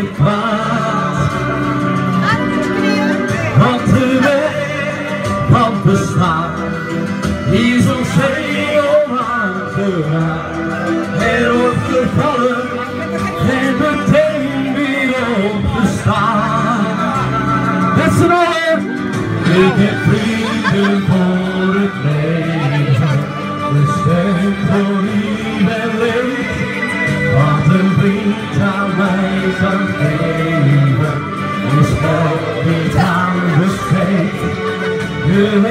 het kwaad. Want de weg van bestaan is ons heel aangeraakt. Er wordt gevallen en meteen weer opgestaan. Met z'n allen, ik heb vrienden voor het leven. De stem voor ieder leed. Wat een vriend Every time the same